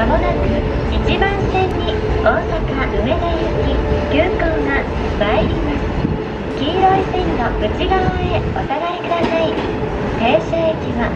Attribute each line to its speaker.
Speaker 1: まもなく1番線に大阪梅田行き急行が参ります。黄色い線の内側へお下がりください。停車駅は